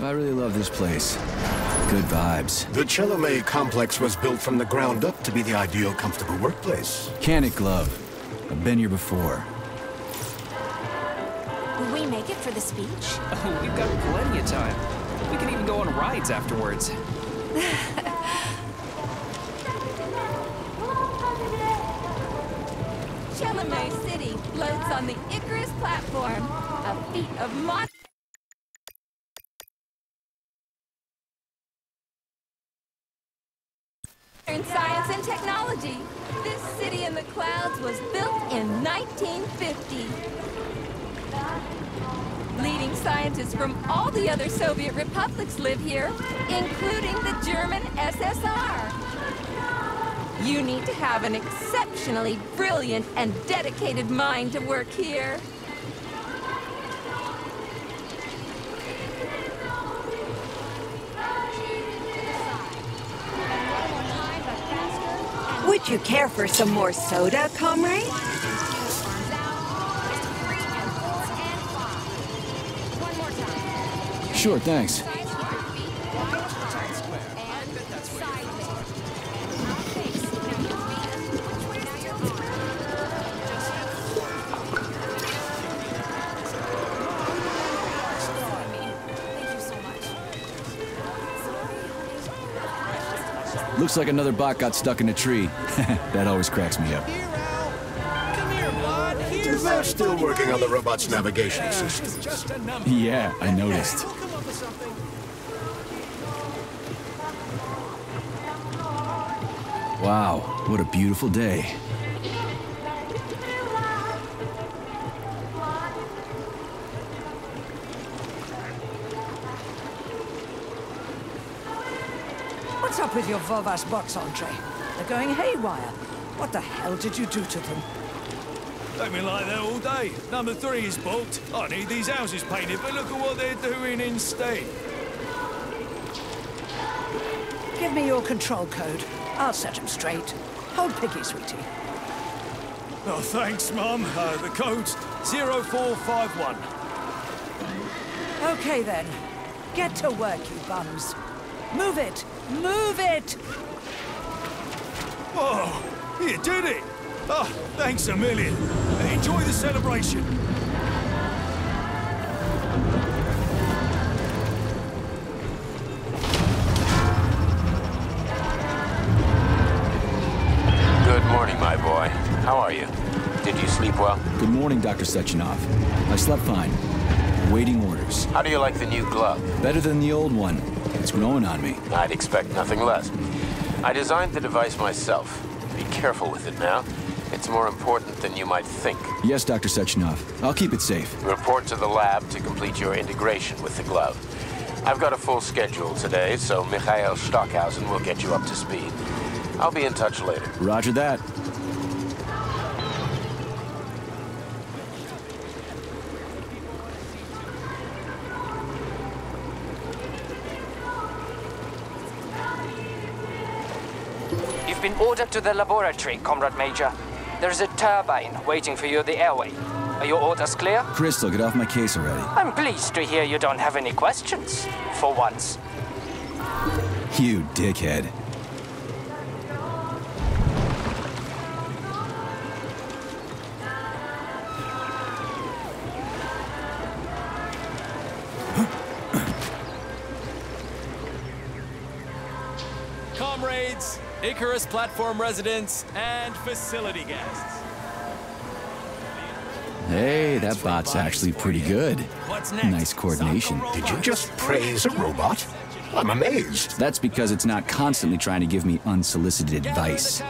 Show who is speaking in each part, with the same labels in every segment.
Speaker 1: I really love this place. Good vibes.
Speaker 2: The Chelomey complex was built from the ground up to be the ideal, comfortable workplace.
Speaker 1: Can it, Glove? I've been here before.
Speaker 3: Will we make it for the speech?
Speaker 4: Oh, we've got plenty of time. We can even go on rides afterwards.
Speaker 5: Chelomey City floats on the Icarus platform, a feat of technology. This city in the clouds was built in 1950. Leading scientists from all the other Soviet republics live here, including the German SSR. You need to have an exceptionally brilliant and dedicated mind to work here.
Speaker 6: Would you care for some more soda, comrade?
Speaker 1: Sure, thanks. Looks like another bot got stuck in a tree. that always cracks me up.
Speaker 2: They're still working on the robot's navigation system.
Speaker 1: Yeah, I noticed. Wow, what a beautiful day.
Speaker 7: What's up with your Vovas box entree? They're going haywire. What the hell did you do to them?
Speaker 8: They've been like that all day. Number three is booked. I need these houses painted, but look at what they're doing instead.
Speaker 7: Give me your control code. I'll set them straight. Hold Piggy, sweetie.
Speaker 8: Oh, thanks, Mum. Uh, the code's 0451.
Speaker 7: Okay then. Get to work, you bums. Move it! Move it!
Speaker 8: Oh, you did it! Oh, thanks a million. Enjoy the celebration.
Speaker 9: Good morning, my boy. How are you? Did you sleep well?
Speaker 1: Good morning, Dr. Sechenov. I slept fine. Waiting orders.
Speaker 9: How do you like the new glove?
Speaker 1: Better than the old one. It's growing on me.
Speaker 9: I'd expect nothing less. I designed the device myself. Be careful with it now. It's more important than you might think.
Speaker 1: Yes, Dr. Sechenov. I'll keep it safe.
Speaker 9: Report to the lab to complete your integration with the glove. I've got a full schedule today, so Mikhail Stockhausen will get you up to speed. I'll be in touch later.
Speaker 1: Roger that.
Speaker 10: You've been ordered to the laboratory, Comrade Major. There's a turbine waiting for you at the airway. Are your orders clear?
Speaker 1: Crystal, get off my case already.
Speaker 10: I'm pleased to hear you don't have any questions. For once.
Speaker 1: You dickhead.
Speaker 11: Comrades, Icarus platform residents, and facility guests.
Speaker 1: Hey, that bot's actually pretty good. Nice coordination.
Speaker 2: Did you just praise a robot? I'm amazed.
Speaker 1: That's because it's not constantly trying to give me unsolicited advice.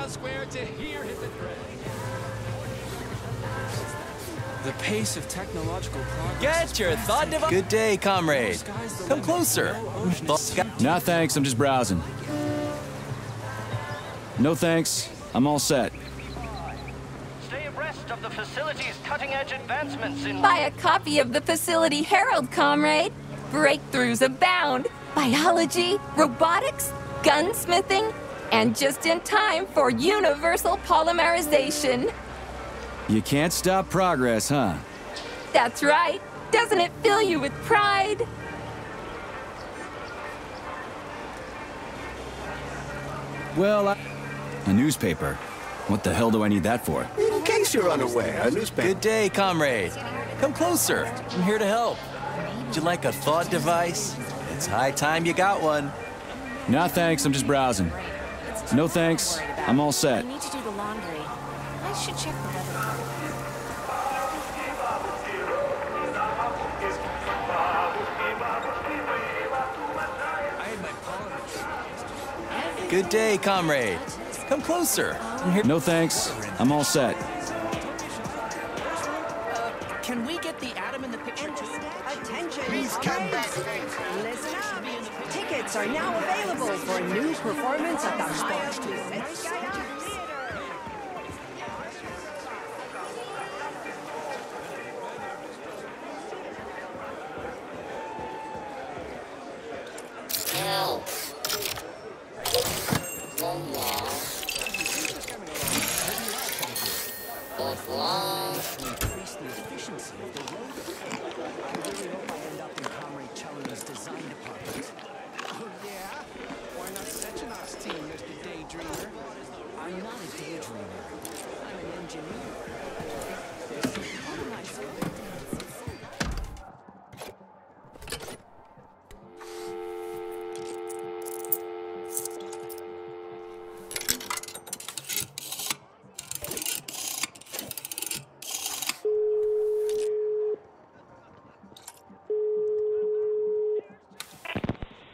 Speaker 4: The pace of technological progress.
Speaker 11: Get your thought device. Good day, comrade. Come closer.
Speaker 1: No thanks, I'm just browsing. No thanks. I'm all set.
Speaker 12: Stay abreast of the facility's cutting-edge advancements in...
Speaker 5: Buy a copy of the Facility Herald, comrade. Breakthroughs abound. Biology, robotics, gunsmithing, and just in time for universal polymerization.
Speaker 1: You can't stop progress, huh?
Speaker 5: That's right. Doesn't it fill you with pride?
Speaker 1: Well, I a newspaper. What the hell do I need that for?
Speaker 2: In case you're unaware, a newspaper.
Speaker 11: Good day, comrade. Come closer. I'm here to help. Would you like a thought device? It's high time you got one.
Speaker 1: Nah, thanks. I'm just browsing. No thanks. I'm all set.
Speaker 3: I need to do the laundry. I should check the weather.
Speaker 11: Good day, comrade. Come closer. Here.
Speaker 1: No thanks. I'm all set.
Speaker 13: Can we get the Atom in the picture too?
Speaker 7: Attention,
Speaker 2: Please come back.
Speaker 7: Listen up. Tickets are now available for a new performance at the Sportstube.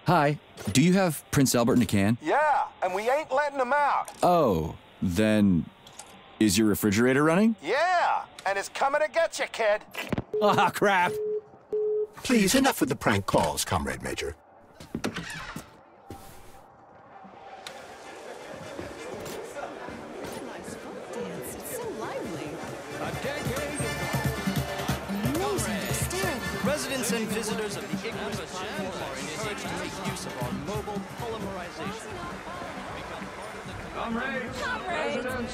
Speaker 1: Hi. Do you have Prince Albert in a can?
Speaker 14: Yeah, and we ain't letting them out.
Speaker 1: Oh, then is your refrigerator running?
Speaker 14: Yeah, and it's coming to get you, kid.
Speaker 1: Ah, crap.
Speaker 2: Please, enough with the prank calls, Comrade Major.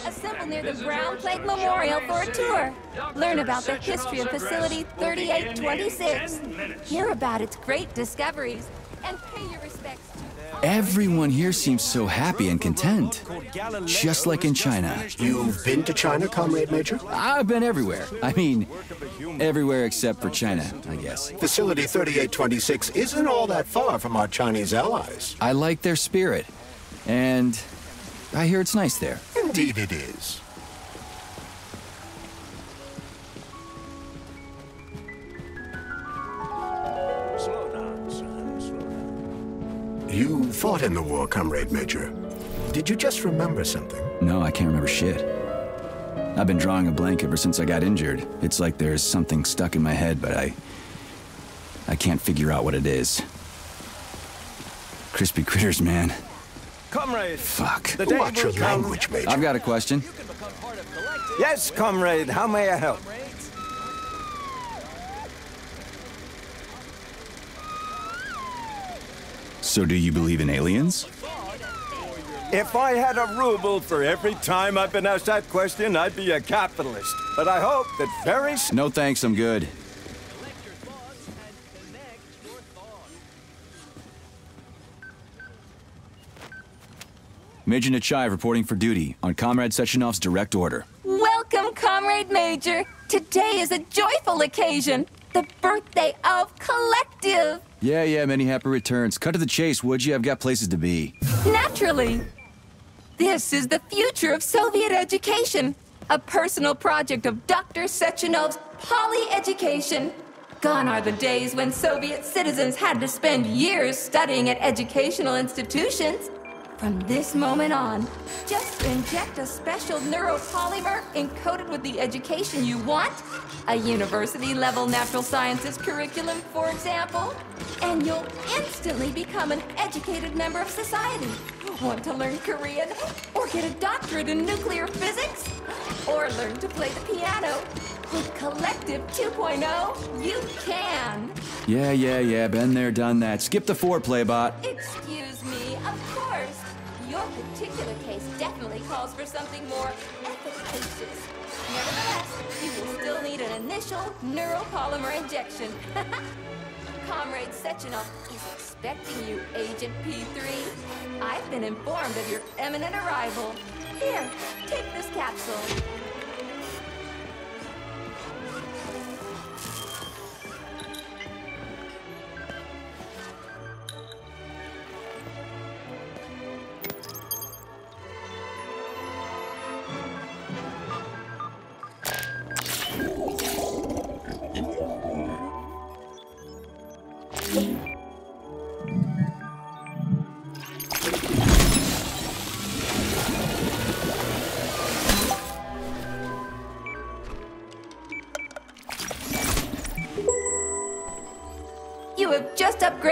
Speaker 5: Assemble near the Brown Plate Memorial for a tour. Learn about the history of Facility 3826. Hear about its great discoveries. And pay your respects to
Speaker 1: Everyone here seems so happy and content. Just like in China.
Speaker 2: You've been to China, Comrade Major?
Speaker 1: I've been everywhere. I mean, everywhere except for China, I guess.
Speaker 2: Facility 3826 isn't all that far from our Chinese allies.
Speaker 1: I like their spirit. And I hear it's nice there.
Speaker 2: Indeed it is.
Speaker 8: Slow down, son. Slow down.
Speaker 2: You fought in the war, Comrade Major. Did you just remember something?
Speaker 1: No, I can't remember shit. I've been drawing a blank ever since I got injured. It's like there's something stuck in my head, but I. I can't figure out what it is. Crispy critters, man.
Speaker 15: Comrade.
Speaker 1: Fuck.
Speaker 15: The day
Speaker 2: Watch your
Speaker 15: come-
Speaker 2: language, Major.
Speaker 1: I've got a question.
Speaker 15: Yes, comrade. How may I help?
Speaker 1: So, do you believe in aliens?
Speaker 15: If I had a ruble for every time I've been asked that question, I'd be a capitalist. But I hope that very
Speaker 1: No thanks, I'm good. Major Nechayev reporting for duty on Comrade Sechenov's direct order.
Speaker 5: Welcome, Comrade Major. Today is a joyful occasion. The birthday of Collective.
Speaker 1: Yeah, yeah, many happy returns. Cut to the chase, would you? I've got places to be.
Speaker 5: Naturally. This is the future of Soviet education. A personal project of Dr. Sechenov's Poly Education. Gone are the days when Soviet citizens had to spend years studying at educational institutions. From this moment on, just inject a special neuropolymer encoded with the education you want, a university level natural sciences curriculum, for example, and you'll instantly become an educated member of society. Want to learn Korean? Or get a doctorate in nuclear physics? Or learn to play the piano? With Collective 2.0, you can.
Speaker 1: Yeah, yeah, yeah, been there, done that. Skip the foreplay, bot.
Speaker 5: Excuse me, of course. Your particular case definitely calls for something more efficacious. Nevertheless, you will still need an initial neuropolymer injection. Comrade Sechenov is expecting you, Agent P3. I've been informed of your imminent arrival. Here, take this capsule.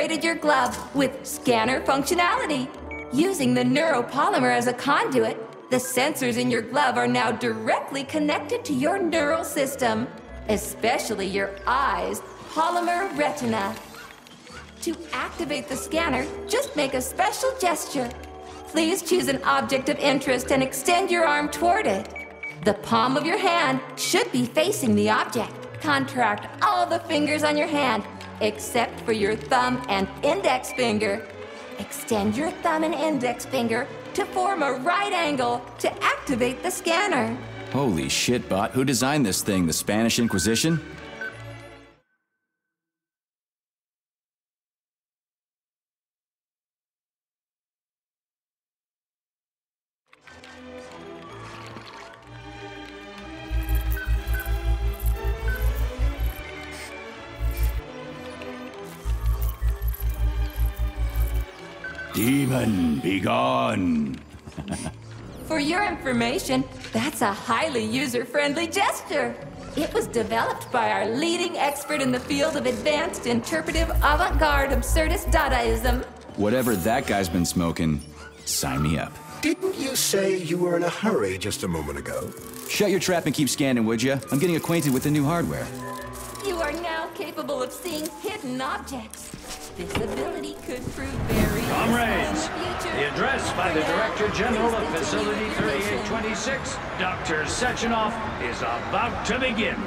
Speaker 5: Upgraded your glove with scanner functionality. Using the neuropolymer as a conduit, the sensors in your glove are now directly connected to your neural system, especially your eyes' polymer retina. To activate the scanner, just make a special gesture. Please choose an object of interest and extend your arm toward it. The palm of your hand should be facing the object. Contract all the fingers on your hand, except for your thumb and index finger. Extend your thumb and index finger to form a right angle to activate the scanner.
Speaker 1: Holy shit, bot. Who designed this thing? The Spanish Inquisition?
Speaker 16: Demon, be gone.
Speaker 5: For your information, that's a highly user friendly gesture. It was developed by our leading expert in the field of advanced interpretive avant garde absurdist Dadaism.
Speaker 1: Whatever that guy's been smoking, sign me up.
Speaker 2: Didn't you say you were in a hurry just a moment ago?
Speaker 1: Shut your trap and keep scanning, would you? I'm getting acquainted with the new hardware.
Speaker 5: You are now capable of seeing hidden objects. This ability could prove very
Speaker 8: Comrades,
Speaker 5: the
Speaker 8: the address by the Director General of Facility 3826, Dr. Sechenov, is about to begin.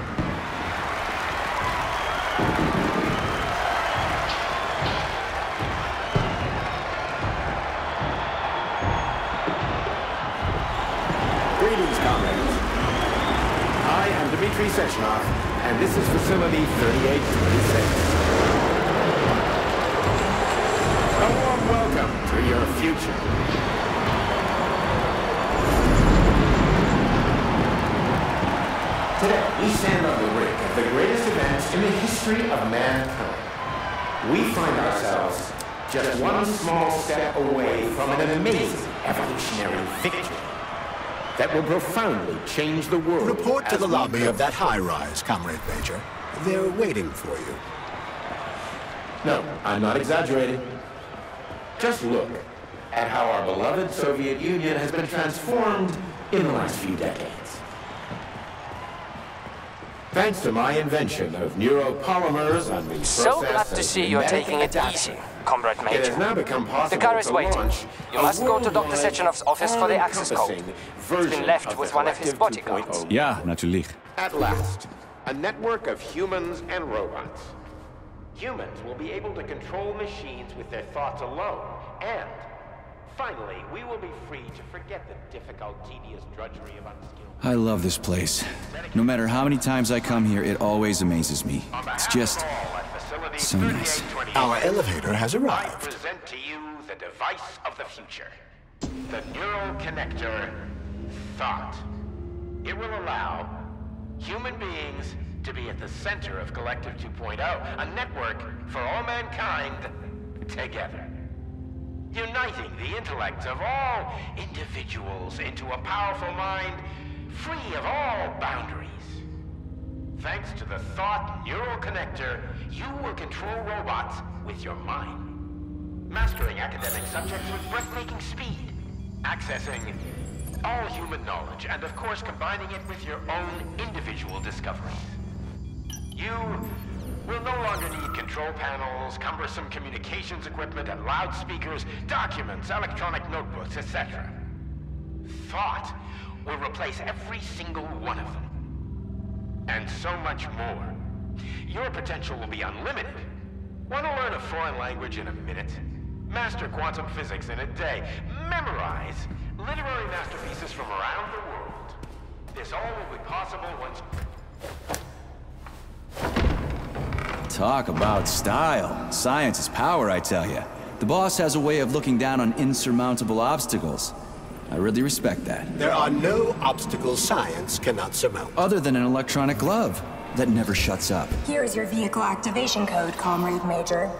Speaker 9: Greetings, comrades. I am Dmitry Sechenov, and this is Facility 3826. A warm welcome to your future. Today, we stand on the brink of the greatest event in the history of mankind. We find ourselves just one small step away from an amazing evolutionary victory that will profoundly change the world.
Speaker 2: Report to the lobby of that high-rise, Comrade Major. They're waiting for you.
Speaker 9: No, I'm not exaggerating. Just look at how our beloved Soviet Union has been transformed in the last few decades. Thanks to my invention of neuropolymers and the
Speaker 10: So
Speaker 9: process
Speaker 10: glad to see you're taking it
Speaker 9: adaptation,
Speaker 10: easy, Comrade Major.
Speaker 9: It has
Speaker 10: Major.
Speaker 9: now become possible The
Speaker 10: car is
Speaker 9: to
Speaker 10: waiting.
Speaker 9: launch
Speaker 10: You must go to Dr.
Speaker 9: worldwide,
Speaker 10: Sechenov's office for the access code.
Speaker 9: all-encompassing
Speaker 10: It's
Speaker 9: version
Speaker 10: been left
Speaker 9: of
Speaker 10: with one of his bodyguards.
Speaker 9: 2.0.
Speaker 1: Ja, natürlich.
Speaker 9: At last, a network of humans and robots. Humans will be able to control machines with their thoughts alone, and finally, we will be free to forget the difficult, tedious drudgery of unskilled.
Speaker 1: I love this place. No matter how many times I come here, it always amazes me. It's just so nice.
Speaker 2: Our elevator has arrived.
Speaker 9: I present to you the device of the future. The neural connector, thought. It will allow human beings to be at the center of Collective 2.0, a network for all mankind together. Uniting the intellects of all individuals into a powerful mind free of all boundaries. Thanks to the Thought Neural Connector, you will control robots with your mind. Mastering academic subjects with breathtaking speed. Accessing all human knowledge, and of course combining it with your own individual discoveries. You will no longer need control panels, cumbersome communications equipment, and loudspeakers, documents, electronic notebooks, etc. Thought will replace every single one of them. And so much more. Your potential will be unlimited.
Speaker 17: Want to learn a foreign language in a minute? Master quantum physics in a day. Memorize literary masterpieces from around the world. This all will be possible once...
Speaker 1: Talk about style. Science is power, I tell you. The boss has a way of looking down on insurmountable obstacles. I really respect that.
Speaker 2: There are no obstacles science cannot surmount.
Speaker 1: Other than an electronic glove that never shuts up.
Speaker 18: Here is your vehicle activation code, Comrade Major.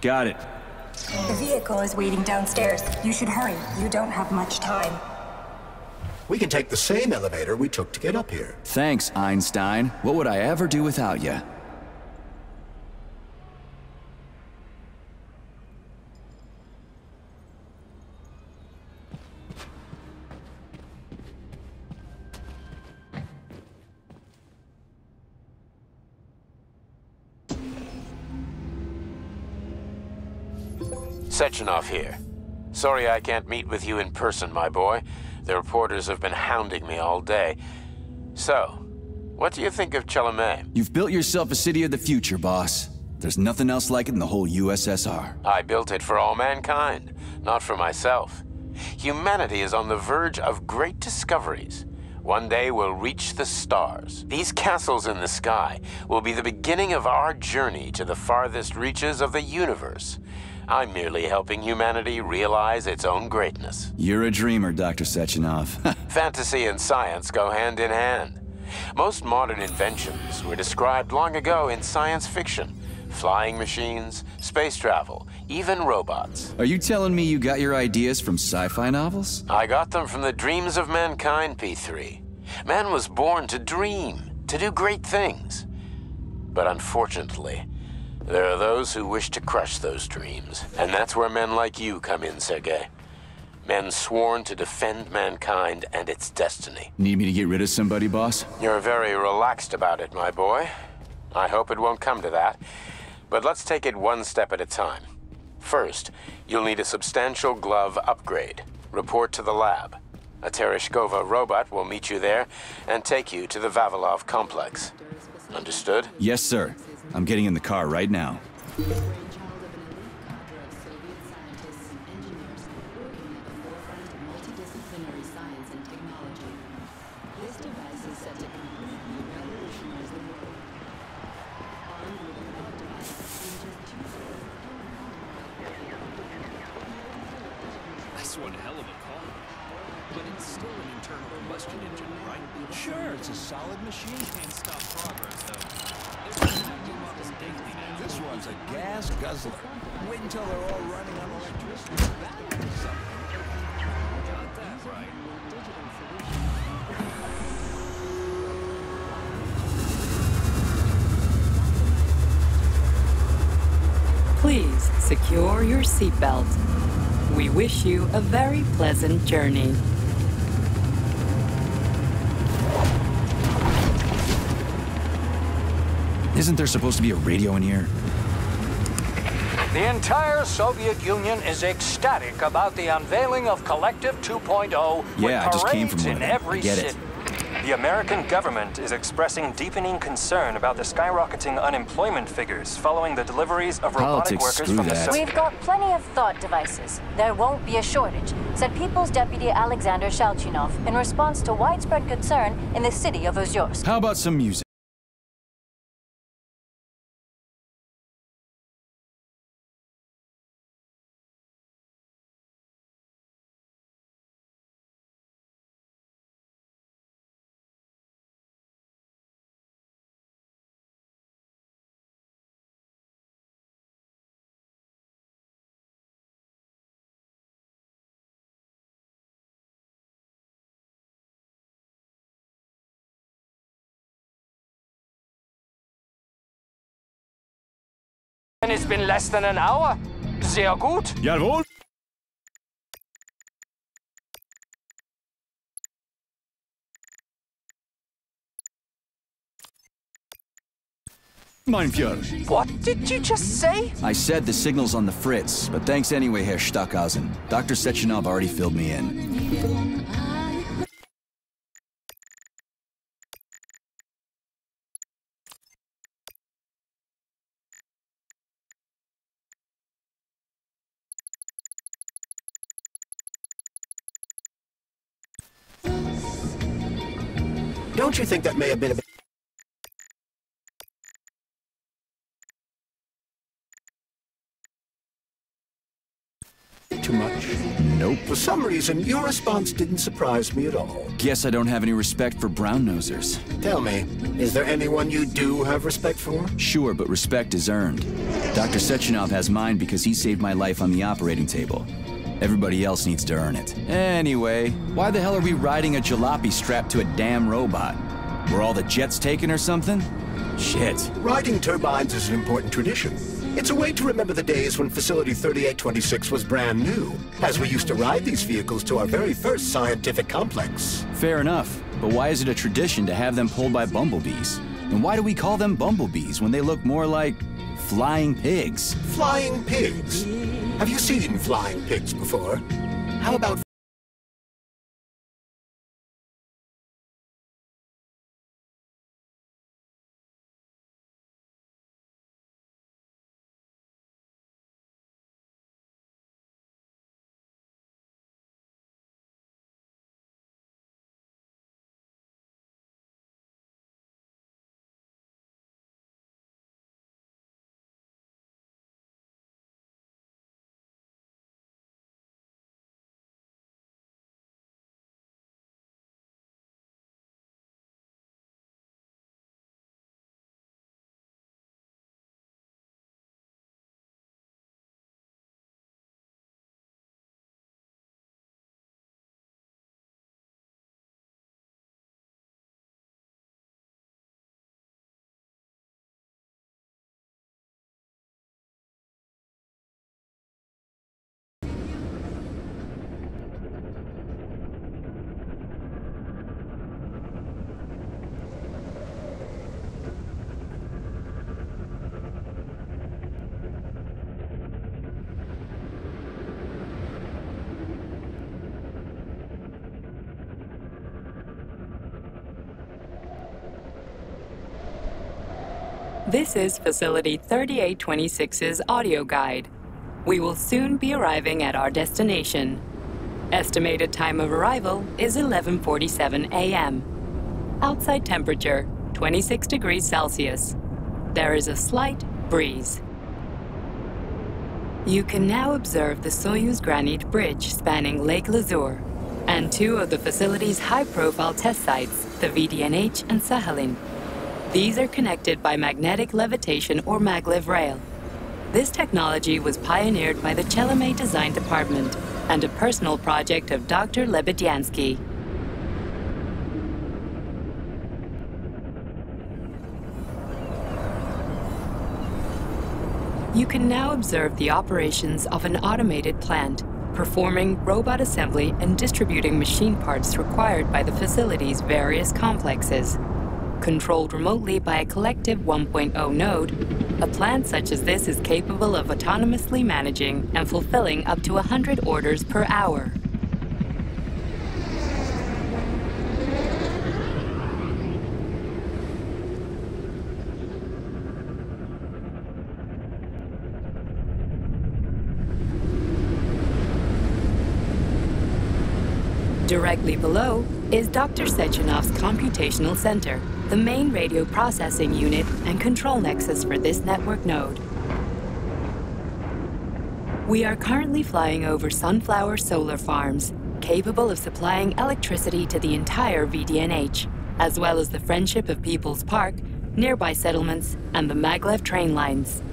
Speaker 1: Got it.
Speaker 18: The vehicle is waiting downstairs. You should hurry. You don't have much time.
Speaker 2: We can take the same elevator we took to get up here.
Speaker 1: Thanks, Einstein. What would I ever do without you?
Speaker 9: Sechenov here. Sorry I can't meet with you in person, my boy. The reporters have been hounding me all day. So, what do you think of Chelomey?
Speaker 1: You've built yourself a city of the future, boss. There's nothing else like it in the whole USSR.
Speaker 9: I built it for all mankind, not for myself. Humanity is on the verge of great discoveries. One day we'll reach the stars. These castles in the sky will be the beginning of our journey to the farthest reaches of the universe. I'm merely helping humanity realize its own greatness.
Speaker 1: You're a dreamer, Dr. Sechenov.
Speaker 9: Fantasy and science go hand in hand. Most modern inventions were described long ago in science fiction. Flying machines, space travel, even robots.
Speaker 1: Are you telling me you got your ideas from sci-fi novels?
Speaker 9: I got them from the dreams of mankind, P3. Man was born to dream, to do great things. But unfortunately, there are those who wish to crush those dreams. And that's where men like you come in, Sergei. Men sworn to defend mankind and its destiny.
Speaker 1: Need me to get rid of somebody, boss?
Speaker 9: You're very relaxed about it, my boy. I hope it won't come to that. But let's take it one step at a time. First, you'll need a substantial glove upgrade. Report to the lab. A Tereshkova robot will meet you there and take you to the Vavilov complex. Understood?
Speaker 1: Yes, sir. I'm getting in the car right now.
Speaker 8: That's one hell of a car. But it's still an internal combustion engine, right? Sure, it's a solid machine. Can't stop progress, though.
Speaker 19: One's a gas guzzler. Wait until they're all running on electricity. That'll be something.
Speaker 8: Got that right.
Speaker 20: Please secure your seatbelt. We wish you a very pleasant journey.
Speaker 1: Isn't there supposed to be a radio in here?
Speaker 10: The entire Soviet Union is ecstatic about the unveiling of Collective 2.0 with
Speaker 1: Yeah, I just came
Speaker 10: parades
Speaker 1: from
Speaker 10: in
Speaker 1: one. I
Speaker 10: every
Speaker 1: get it.
Speaker 10: city.
Speaker 21: The American government is expressing deepening concern about the skyrocketing unemployment figures following the deliveries of robotic
Speaker 1: Politics,
Speaker 21: workers
Speaker 1: screw
Speaker 21: from the
Speaker 1: that.
Speaker 21: Soviet
Speaker 22: We've got plenty of thought devices. There won't be a shortage, said People's Deputy Alexander Shalchinov in response to widespread concern in the city of Ozyorsk.
Speaker 1: How about some music?
Speaker 10: Been less than an hour. Sehr gut.
Speaker 1: Jawohl. Mein Führer.
Speaker 10: What did you just say?
Speaker 1: I said the signal's on the fritz, but thanks anyway, Herr Stockhausen. Dr. Sechenov already filled me in.
Speaker 2: Don't you think that may have been a bit... Too much?
Speaker 1: Nope.
Speaker 2: For some reason, your response didn't surprise me at all.
Speaker 1: Guess I don't have any respect for brown nosers.
Speaker 2: Tell me, is there anyone you do have respect for?
Speaker 1: Sure, but respect is earned. Dr. Sechenov has mine because he saved my life on the operating table. Everybody else needs to earn it. Anyway, why the hell are we riding a jalopy strapped to a damn robot? Were all the jets taken or something? Shit.
Speaker 2: Riding turbines is an important tradition. It's a way to remember the days when Facility 3826 was brand new, as we used to ride these vehicles to our very first scientific complex.
Speaker 1: Fair enough, but why is it a tradition to have them pulled by bumblebees? And why do we call them bumblebees when they look more like flying pigs?
Speaker 2: Flying pigs? Have you seen flying pigs before? How about
Speaker 20: This is Facility 3826's audio guide. We will soon be arriving at our destination. Estimated time of arrival is 11:47 a.m. Outside temperature 26 degrees Celsius. There is a slight breeze. You can now observe the Soyuz Granite Bridge spanning Lake Lazur and two of the facility's high-profile test sites, the VDNH and Sakhalin. These are connected by magnetic levitation or maglev rail. This technology was pioneered by the Chelomey Design Department and a personal project of Dr. Lebedyansky. You can now observe the operations of an automated plant, performing robot assembly and distributing machine parts required by the facility's various complexes. Controlled remotely by a collective 1.0 node, a plant such as this is capable of autonomously managing and fulfilling up to 100 orders per hour. Directly below is Dr. Sechenov's computational center, the main radio processing unit and control nexus for this network node. We are currently flying over sunflower solar farms, capable of supplying electricity to the entire VDNH, as well as the Friendship of People's Park, nearby settlements, and the maglev train lines.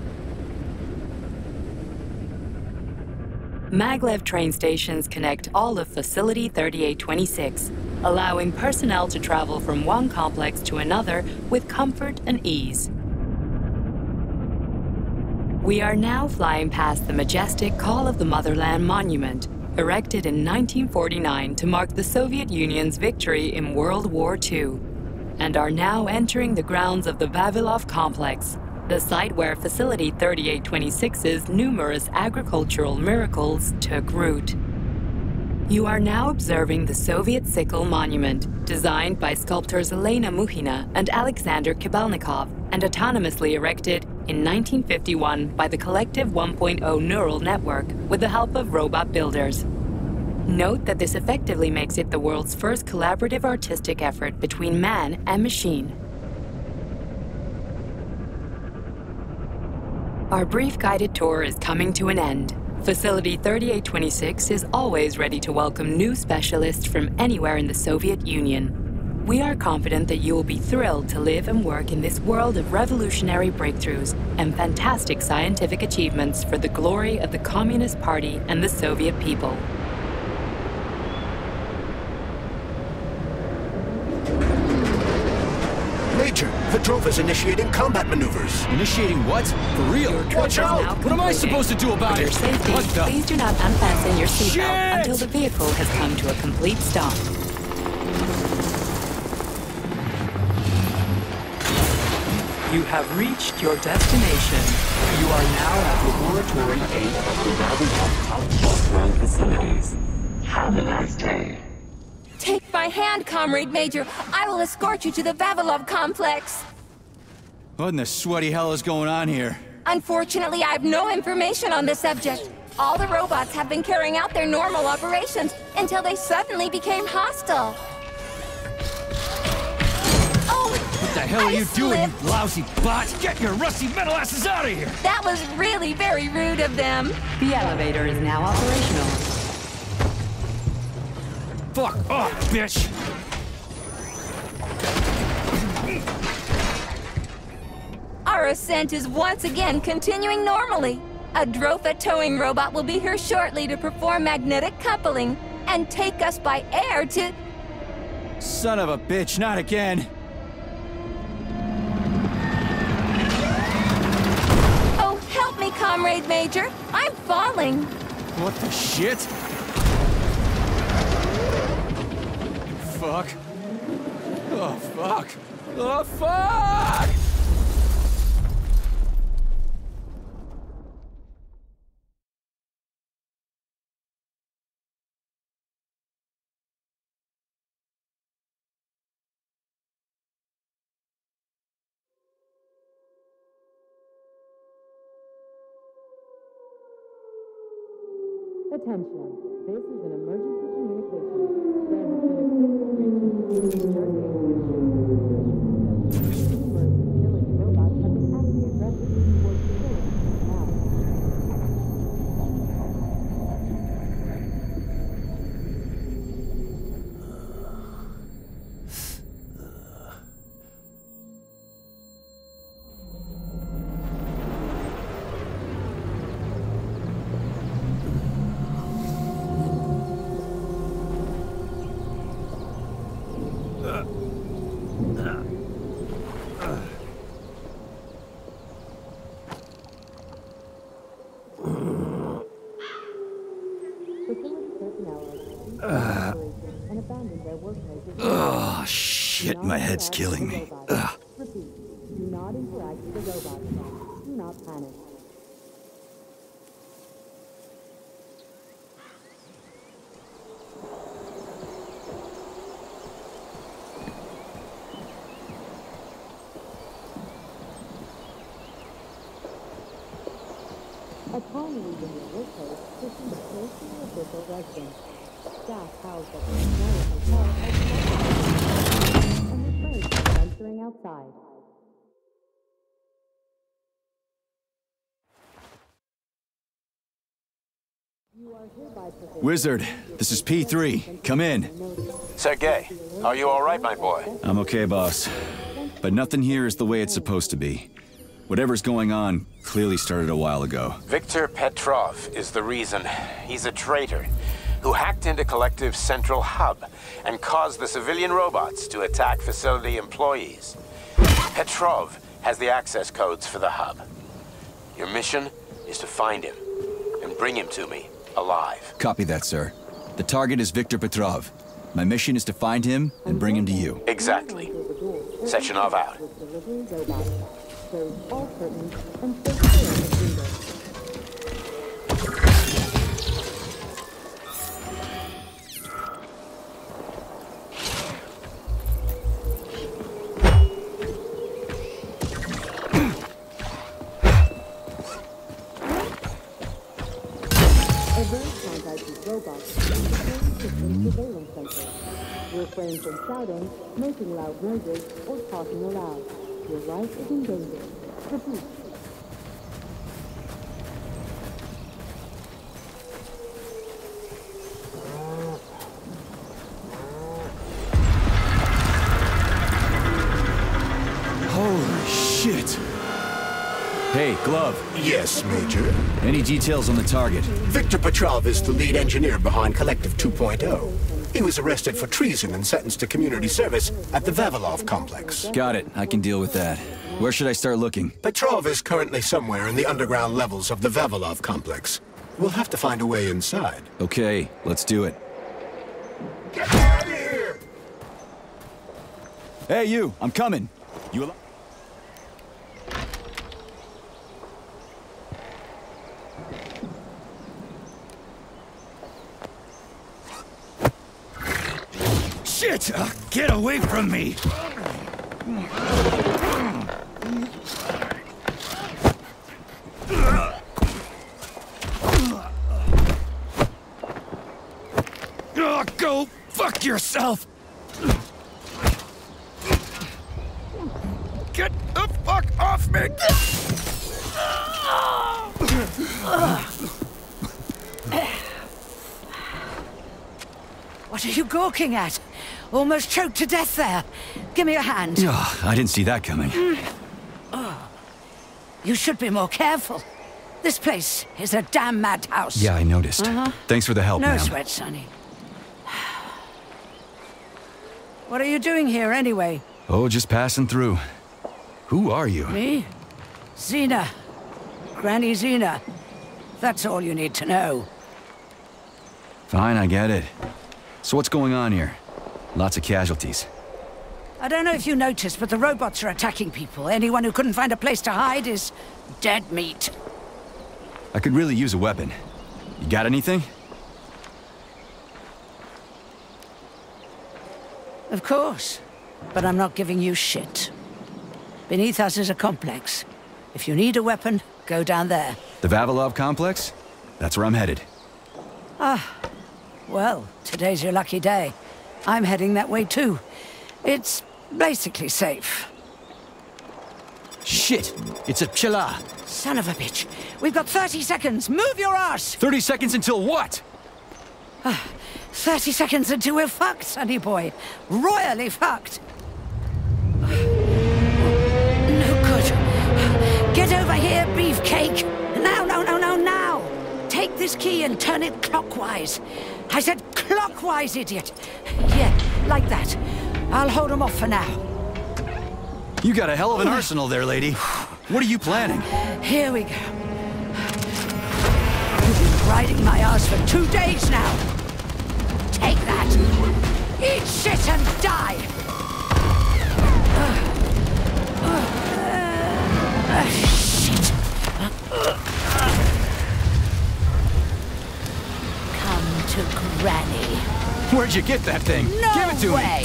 Speaker 20: Maglev train stations connect all of Facility 3826, allowing personnel to travel from one complex to another with comfort and ease. We are now flying past the majestic Call of the Motherland Monument, erected in 1949 to mark the Soviet Union's victory in World War II, and are now entering the grounds of the Vavilov Complex, the site where Facility 3826's numerous agricultural miracles took root. You are now observing the Soviet Sickle Monument, designed by sculptors Elena Muhina and Alexander Kibalnikov, and autonomously erected in 1951 by the Collective 1.0 Neural Network with the help of robot builders. Note that this effectively makes it the world's first collaborative artistic effort between man and machine. Our brief guided tour is coming to an end. Facility 3826 is always ready to welcome new specialists from anywhere in the Soviet Union. We are confident that you will be thrilled to live and work in this world of revolutionary breakthroughs and fantastic scientific achievements for the glory of the Communist Party and the Soviet people.
Speaker 2: Major, Petrov is initiating combat maneuvers.
Speaker 1: Initiating what? For real?
Speaker 2: Watch out!
Speaker 1: What am I supposed to do about
Speaker 20: For your
Speaker 1: it?
Speaker 20: safety,
Speaker 1: What the?
Speaker 20: please do not unfasten your seatbelt
Speaker 1: Shit!
Speaker 20: until the vehicle has come to a complete stop.
Speaker 23: You have reached your destination. You are now at Laboratory 8 of the Ravenhof Run facilities. Have a nice day.
Speaker 5: Take my hand, Comrade Major. I will escort you to the Vavilov complex.
Speaker 1: What in the sweaty hell is going on here?
Speaker 5: Unfortunately, I have no information on the subject. All the robots have been carrying out their normal operations until they suddenly became hostile. Oh,
Speaker 1: What the hell are you doing, you lousy bot? Get your rusty metal asses out of here!
Speaker 5: that was really very rude of them.
Speaker 20: The elevator is now operational.
Speaker 1: Fuck off, bitch!
Speaker 5: Our ascent is once again continuing normally. A Drofa towing robot will be here shortly to perform magnetic coupling and take us by air to...
Speaker 1: Son of a bitch, not again!
Speaker 5: Oh, help me, Comrade Major. I'm falling.
Speaker 1: What the shit? Fuck. Oh, fuck. Oh, fuck! My head's killing me. Ugh.
Speaker 20: Repeat. Do not interact with the robots. Do not panic. Upon leaving your workplace, proceed close to your official residence. Staff housed at the United Hotel has and refrain from venturing outside. You are hereby permitted
Speaker 1: Wizard, this is P3. Come in.
Speaker 9: Sergey, are you all right, my boy?
Speaker 1: I'm okay, boss. But nothing here is the way it's supposed to be. Whatever's going on clearly started a while ago.
Speaker 9: Viktor Petrov is the reason. He's a traitor who hacked into Collective's central hub and caused the civilian robots to attack facility employees. Petrov has the access codes for the hub. Your mission is to find him and bring him to me alive.
Speaker 1: Copy that, sir. The target is Viktor Petrov. My mission is to find him and bring him to you.
Speaker 9: Exactly. Sechenov out.
Speaker 24: Refrain from shouting, making loud noises, or talking aloud. Your life is in danger. Repeat.
Speaker 1: Holy shit! Hey, Glove.
Speaker 2: Yes, Major.
Speaker 1: Any details on the target?
Speaker 2: Viktor Petrov is the lead engineer behind Collective 2.0. He was arrested for treason and sentenced to community service at the Vavilov complex.
Speaker 1: Got it. I can deal with that. Where should I start looking?
Speaker 2: Petrov is currently somewhere in the underground levels of the Vavilov complex. We'll have to find a way inside.
Speaker 1: Okay, let's do it.
Speaker 2: Get out of here!
Speaker 1: Hey, you! I'm coming. You
Speaker 25: Shit! Uh, get away from me! Uh, go fuck yourself! Get the fuck off me!
Speaker 7: What are you gawking at? Almost choked to death there. Give me a hand.
Speaker 1: Ugh, I didn't see that coming.
Speaker 7: Oh. You should be more careful. This place is a damn madhouse.
Speaker 1: Yeah, I noticed.
Speaker 7: Uh-huh.
Speaker 1: Thanks for the help,
Speaker 7: No sweat, Sonny. What are you doing here anyway?
Speaker 1: Oh, just passing through. Who are you?
Speaker 7: Me? Zina. Granny Zina. That's all you need to know.
Speaker 1: Fine, I get it. So what's going on here? Lots of casualties.
Speaker 7: I don't know if you noticed, but the robots are attacking people. Anyone who couldn't find a place to hide is dead meat.
Speaker 1: I could really use a weapon. You got anything?
Speaker 7: Of course. But I'm not giving you shit. Beneath us is a complex. If you need a weapon, go down there.
Speaker 1: The Vavilov complex? That's where I'm headed.
Speaker 7: Ah, well, today's your lucky day. I'm heading that way too. It's basically safe.
Speaker 1: Shit! It's a chilla!
Speaker 7: Son of a bitch. We've got 30 seconds. Move your ass!
Speaker 1: 30 seconds until what?
Speaker 7: Ah, 30 seconds until we're fucked, sonny boy. Royally fucked. No good. Get over here, beefcake. Now, no, no, no, now. Take this key and turn it clockwise. I said clockwise, idiot. Yeah, like that. I'll hold them off for now.
Speaker 1: You got a hell of an arsenal there, lady. What are you planning?
Speaker 7: Here we go. You've been riding my ass for two days now. Take that. Eat shit and die. Uh, shit. Come to Granny.
Speaker 1: Where'd you get that thing?
Speaker 7: No
Speaker 1: Give it to
Speaker 7: way.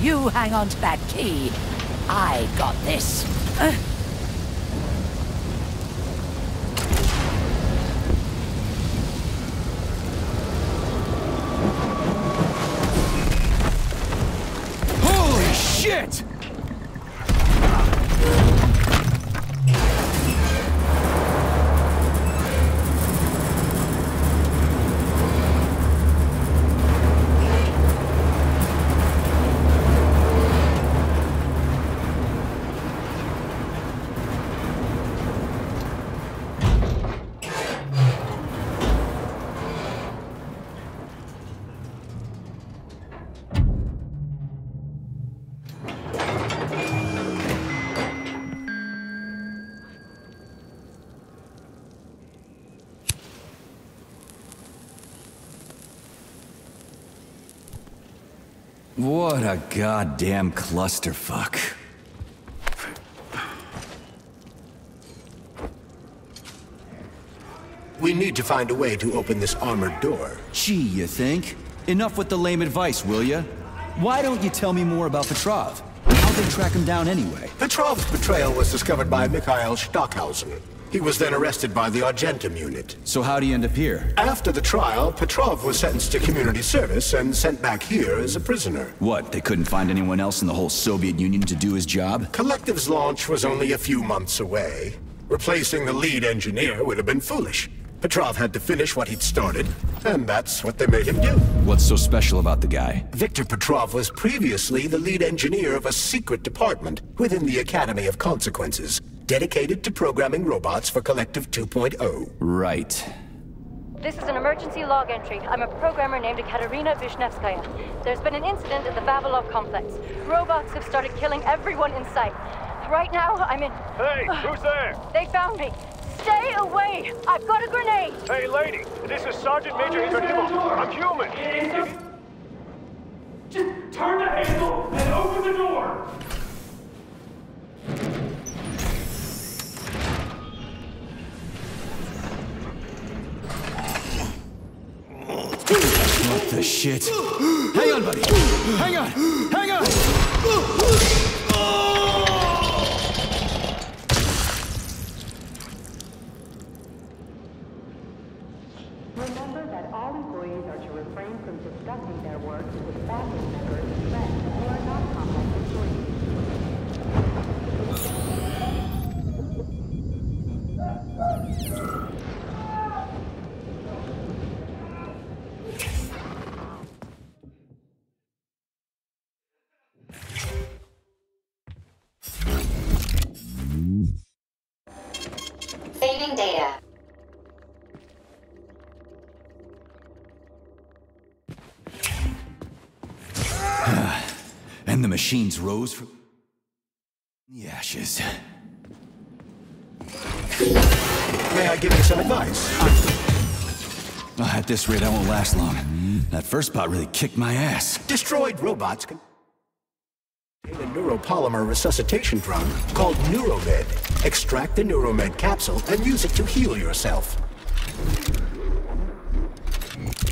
Speaker 1: me.
Speaker 7: You hang on to that key. I got this. Uh,
Speaker 1: What a goddamn clusterfuck.
Speaker 2: We need to find a way to open this armored door.
Speaker 1: Gee, you think? Enough with the lame advice, will ya? Why don't you tell me more about Petrov? How'd they track him down anyway?
Speaker 2: Petrov's betrayal was discovered by Mikhail Stockhausen. He was then arrested by the Argentum unit.
Speaker 1: So how do you end up here?
Speaker 2: After the trial, Petrov was sentenced to community service and sent back here as a prisoner.
Speaker 1: What, they couldn't find anyone else in the whole Soviet Union to do his job?
Speaker 2: Collective's launch was only a few months away. Replacing the lead engineer would have been foolish. Petrov had to finish what he'd started, and that's what they made him do.
Speaker 1: What's so special about the guy?
Speaker 2: Viktor Petrov was previously the lead engineer of a secret department within the Academy of Consequences, dedicated to programming robots for Collective 2.0.
Speaker 1: Right.
Speaker 22: This is an emergency log entry. I'm a programmer named Katerina Vishnevskaya. There's been an incident at the Vavilov complex. Robots have started killing everyone in sight. Right now, I'm in...
Speaker 26: Hey, who's there?
Speaker 22: They found me. Stay away! I've got a grenade!
Speaker 26: Hey, lady, this is Sergeant Major oh, Ivanilov. I'm human.
Speaker 27: Just turn the handle and open the door!
Speaker 1: What the shit? Hang on, buddy! Hang on! Hang on!
Speaker 24: Remember that all employees are to refrain from discussing their work
Speaker 1: machines rose from the ashes.
Speaker 2: May I give you some advice?
Speaker 1: At this rate, I won't last long. That first bot really kicked my ass.
Speaker 2: Destroyed robots can a neuropolymer resuscitation drug called Neuromed. Extract the Neuromed capsule and use it to heal yourself.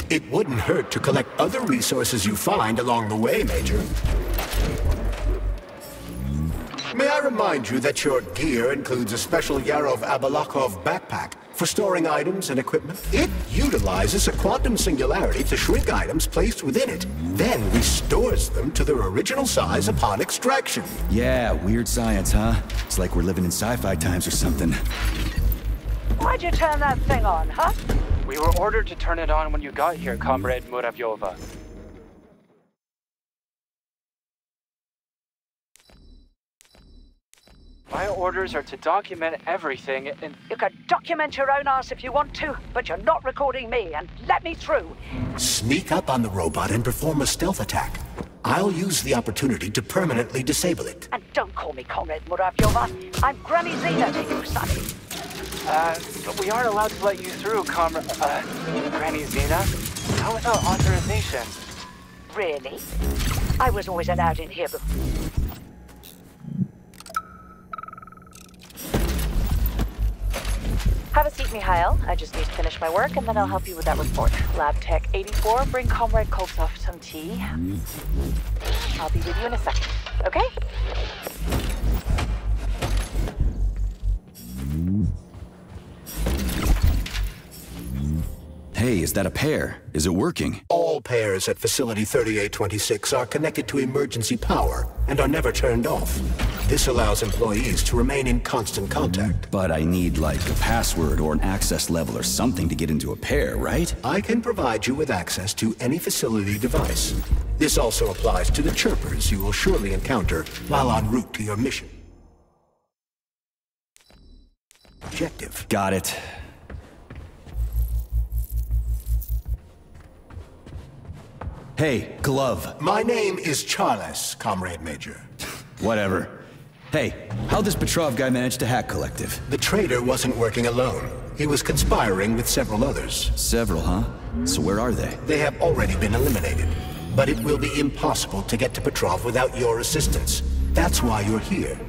Speaker 2: It wouldn't hurt to collect other resources you find along the way, Major. May I remind you that your gear includes a special Yarov Abalakov backpack for storing items and equipment? It utilizes a quantum singularity to shrink items placed within it, then restores them to their original size upon extraction.
Speaker 1: Yeah, weird science, huh? It's like we're living in sci-fi times or something.
Speaker 28: Why'd you turn that thing on, huh?
Speaker 13: We were ordered to turn it on when you got here, Comrade Muravyova. My orders are to document everything and...
Speaker 28: You can document your own ass if you want to, but you're not recording me, and let me through.
Speaker 2: Sneak up on the robot and perform a stealth attack. I'll use the opportunity to permanently disable it.
Speaker 28: And don't call me Comrade Muravyova. I'm Granny Zina to you, sonny.
Speaker 13: Uh, but we aren't allowed to let you through, Comrade... Uh, Granny Zina. Not without authorization.
Speaker 28: Really? I was always allowed in here before.
Speaker 22: Have a seat, Mikhail. I just need to finish my work, and then I'll help you with that report. Lab Tech 84, bring Comrade Koltsov some tea. Mm. I'll be with you in a second, okay?
Speaker 1: Hey, is that a pair? Is it working?
Speaker 2: All pairs at Facility 3826 are connected to emergency power and are never turned off. This allows employees to remain in constant contact.
Speaker 1: But I need, like, a password or an access level or something to get into a pair, right?
Speaker 2: I can provide you with access to any facility device. This also applies to the chirpers you will surely encounter while en route to your mission. Objective.
Speaker 1: Got it. Hey, Glove.
Speaker 2: My name is Charles, Comrade Major.
Speaker 1: Whatever. Hey, how this Petrov guy manage to hack Collective?
Speaker 2: The traitor wasn't working alone. He was conspiring with several others.
Speaker 1: Several, huh? So where are they?
Speaker 2: They have already been eliminated. But it will be impossible to get to Petrov without your assistance. That's why you're here.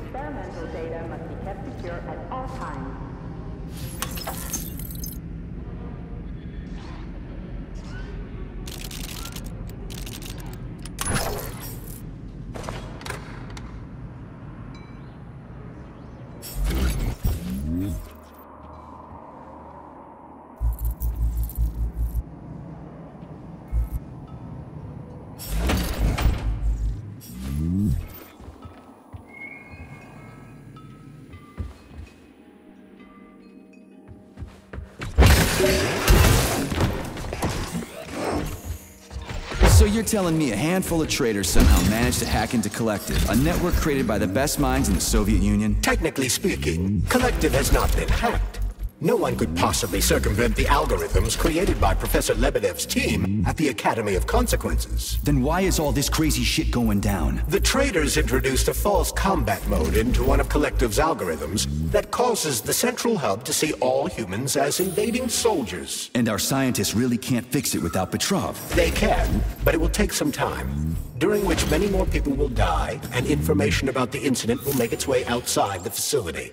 Speaker 1: Telling me a handful of traders somehow managed to hack into Collective, a network created by the best minds in the Soviet Union?
Speaker 2: Technically speaking, Collective has not been hacked. No one could possibly circumvent the algorithms created by Professor Lebedev's team at the Academy of Consequences.
Speaker 1: Then why is all this crazy shit going down?
Speaker 2: The traders introduced a false combat mode into one of Collective's algorithms that causes the central hub to see all humans as invading soldiers.
Speaker 1: And our scientists really can't fix it without Petrov.
Speaker 2: They can, but it will take some time, during which many more people will die, and information about the incident will make its way outside the facility.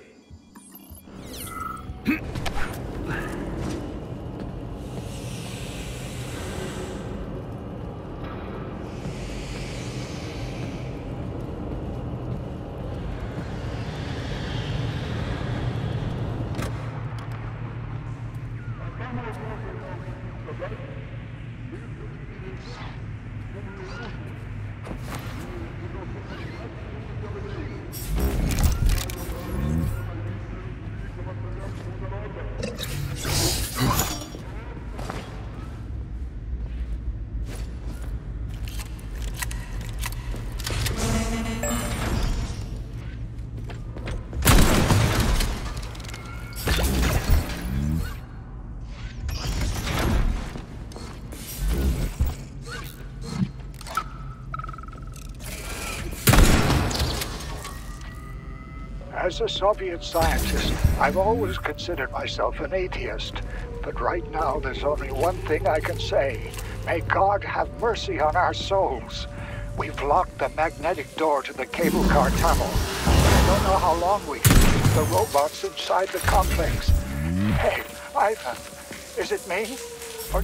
Speaker 29: As a Soviet scientist, I've always considered myself an atheist. But right now, there's only one thing I can say. May God have mercy on our souls. We've locked the magnetic door to the cable car tunnel. I don't know how long we can keep the robots inside the complex. Hey, Ivan, is it me? Or...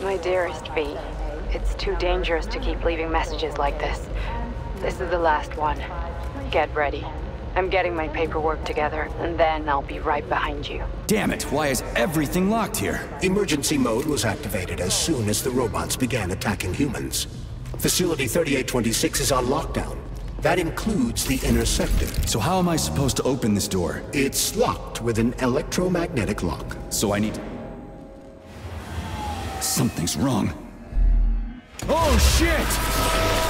Speaker 22: My dearest V, it's too dangerous to keep leaving messages like this. This is the last one. Get ready. I'm getting my paperwork together, and then I'll be right behind you.
Speaker 1: Damn it, why is everything locked here?
Speaker 2: Emergency mode was activated as soon as the robots began attacking humans. Facility 3826 is on lockdown. That includes the inner sector.
Speaker 1: So how am I supposed to open this door?
Speaker 2: It's locked with an electromagnetic lock.
Speaker 1: So I need... Something's wrong. Oh, shit!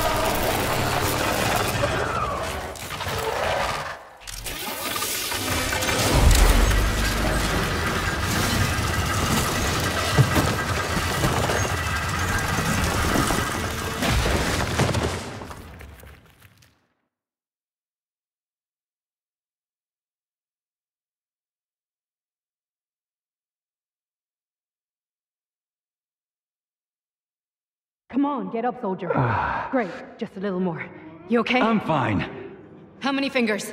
Speaker 30: Come on, get up, soldier. Great, just a little more. You okay?
Speaker 1: I'm fine.
Speaker 30: How many fingers?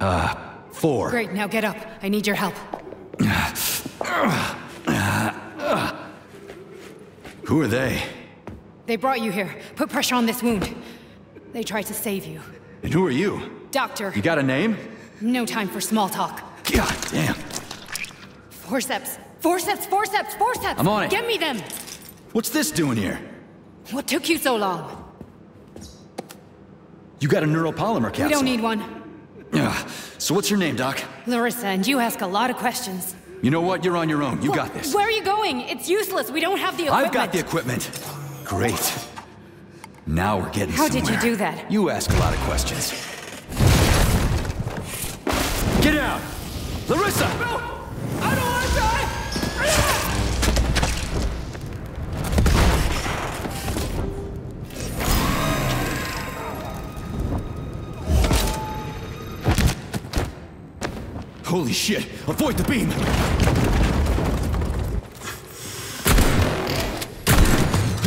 Speaker 1: Uh, four.
Speaker 30: Great, now get up. I need your help.
Speaker 1: Who are they?
Speaker 30: They brought you here. Put pressure on this wound. They tried to save you.
Speaker 1: And who are you?
Speaker 30: Doctor.
Speaker 1: You got a name?
Speaker 30: No time for small talk.
Speaker 1: God damn.
Speaker 30: Forceps. Forceps, forceps, forceps!
Speaker 1: I'm on it.
Speaker 30: Get me them!
Speaker 1: What's this doing here?
Speaker 30: What took you so long?
Speaker 1: You got a neuropolymer capsule.
Speaker 30: We don't need one.
Speaker 1: Yeah. So what's your name, Doc?
Speaker 30: Larissa, and you ask a lot of questions.
Speaker 1: You know what? You're on your own. You got this.
Speaker 30: Where are you going? It's useless. We don't have the equipment.
Speaker 1: I've got the equipment. Great. Now we're getting
Speaker 30: How
Speaker 1: somewhere.
Speaker 30: did you do that?
Speaker 1: You ask a lot of questions. Get out! Larissa!
Speaker 30: I
Speaker 1: Holy shit! Avoid the beam!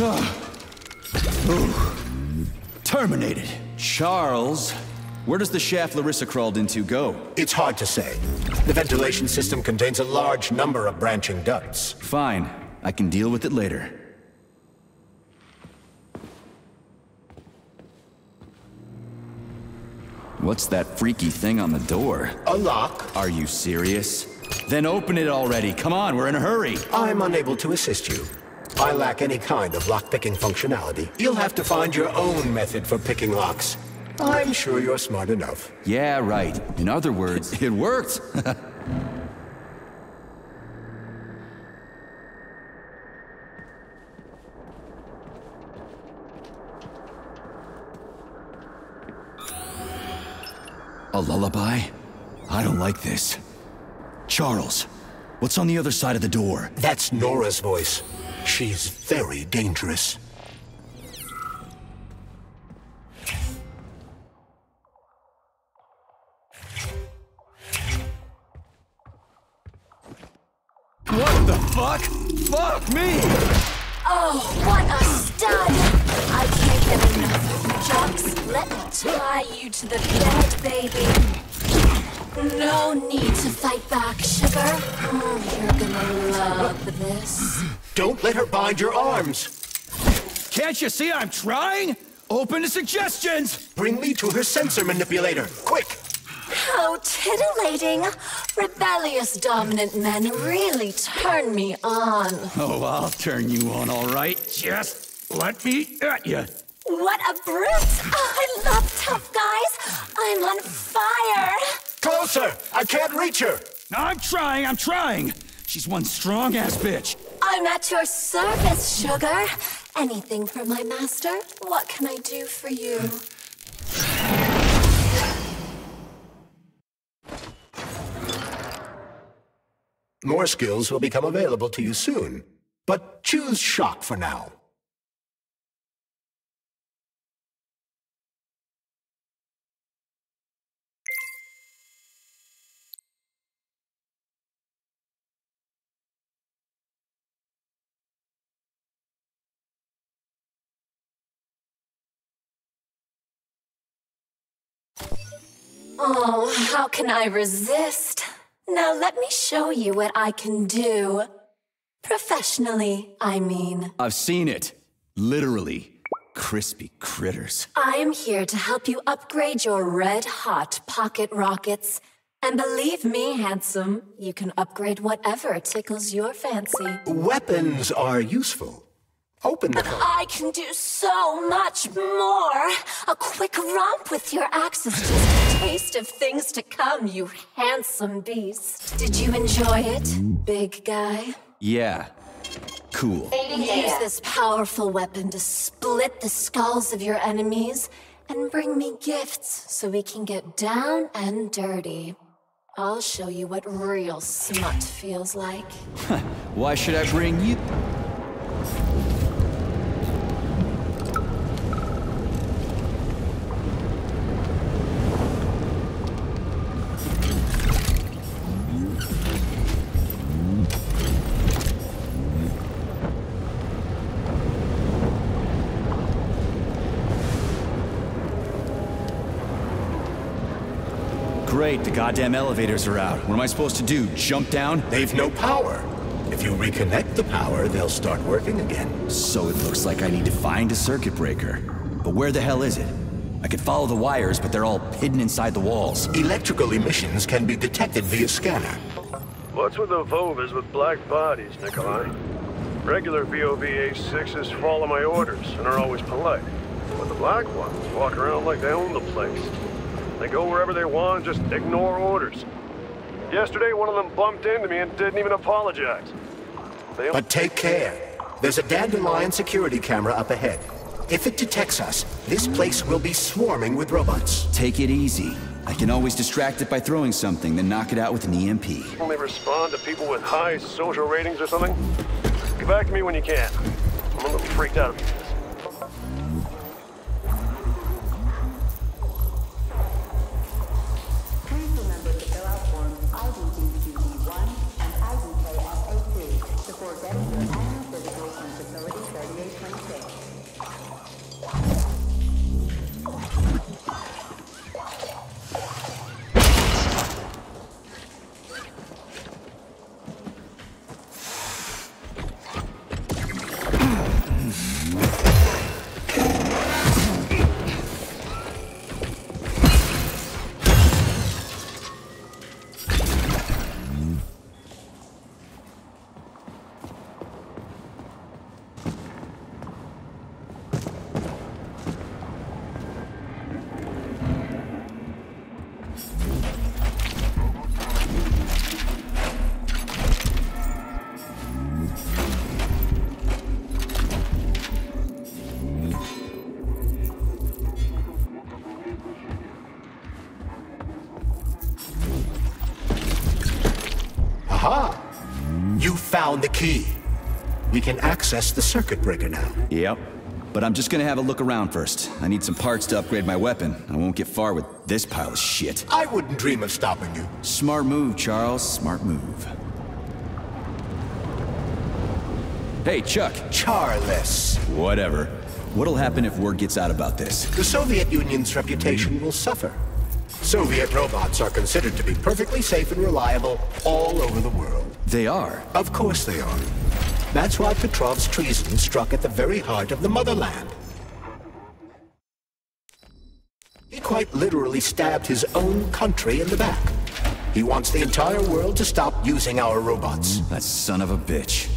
Speaker 1: Ah. Ooh. Terminated. Charles, where does the shaft Larissa crawled into go?
Speaker 2: It's hard to say. The ventilation system contains a large number of branching ducts.
Speaker 1: Fine. I can deal with it later. What's that freaky thing on the door?
Speaker 2: A lock.
Speaker 1: Are you serious? Then open it already. Come on, we're in a hurry.
Speaker 2: I'm unable to assist you. I lack any kind of lock-picking functionality. You'll have to find your own method for picking locks. I'm sure you're smart enough.
Speaker 1: Yeah, right. In other words, it worked. A lullaby? I don't like this. Charles, what's on the other side of the door?
Speaker 2: That's Nora's voice. She's very dangerous.
Speaker 25: What the fuck? Fuck me!
Speaker 6: Oh, what a stud! I can't get enough of you, Jux. Let me tie you to the bed, baby. No need to fight back, sugar. Mm, you're gonna love this.
Speaker 2: Don't let her bind your arms.
Speaker 25: Can't you see I'm trying? Open to suggestions!
Speaker 2: Bring me to her sensor manipulator, quick!
Speaker 6: How titillating! Rebellious dominant men really turn me on.
Speaker 25: Oh, I'll turn you on, all right. Just let me at you.
Speaker 6: What a brute! Oh, I love tough guys. I'm on fire.
Speaker 2: Closer! I can't reach her!
Speaker 25: No, I'm trying, I'm trying. She's one strong ass bitch.
Speaker 6: I'm at your service, sugar. Anything for my master? What can I do for you?
Speaker 2: More skills will become available to you soon. But choose shock for now.
Speaker 6: Oh, how can I resist? Now let me show you what I can do. Professionally, I mean.
Speaker 1: I've seen it. Literally. Crispy critters.
Speaker 6: I am here to help you upgrade your red hot pocket rockets. And believe me, handsome, you can upgrade whatever tickles your fancy.
Speaker 2: Weapons are useful. Open the phone.
Speaker 6: I can do so much more. A quick romp with your axe is just a taste of things to come, you handsome beast. Did you enjoy it, big guy?
Speaker 1: Yeah. Cool.
Speaker 6: Use this powerful weapon to split the skulls of your enemies and bring me gifts so we can get down and dirty. I'll show you what real smut feels like.
Speaker 1: Why should I bring you? Great, the goddamn elevators are out. What am I supposed to do? Jump down?
Speaker 2: They've no power. If you reconnect the power, they'll start working again.
Speaker 1: So it looks like I need to find a circuit breaker. But where the hell is it? I could follow the wires, but they're all hidden inside the walls.
Speaker 2: Electrical emissions can be detected via scanner.
Speaker 26: What's with the Vovas with black bodies, Nikolai? Regular VOV-A6s follow my orders and are always polite. But the black ones walk around like they own the place. They go wherever they want and just ignore orders. Yesterday, one of them bumped into me and didn't even apologize. They
Speaker 2: But take care. There's a dandelion security camera up ahead. If it detects us, this place will be swarming with robots.
Speaker 1: Take it easy. I can always distract it by throwing something, then knock it out with an EMP.
Speaker 26: only respond to people with high social ratings or something. Get back to me when you can. I'm a little freaked out
Speaker 2: found the key. We can access the circuit breaker now.
Speaker 1: Yep. But I'm just gonna have a look around first. I need some parts to upgrade my weapon. I won't get far with this pile of shit.
Speaker 2: I wouldn't dream of stopping you.
Speaker 1: Smart move, Charles. Smart move. Hey, Chuck.
Speaker 2: Charles.
Speaker 1: Whatever. What'll happen if word gets out about this?
Speaker 2: The Soviet Union's reputation will suffer. Soviet robots are considered to be perfectly safe and reliable all over the world.
Speaker 1: They are?
Speaker 2: Of course they are. That's why Petrov's treason struck at the very heart of the motherland. He quite literally stabbed his own country in the back. He wants the entire world to stop using our robots.
Speaker 1: That son of a bitch.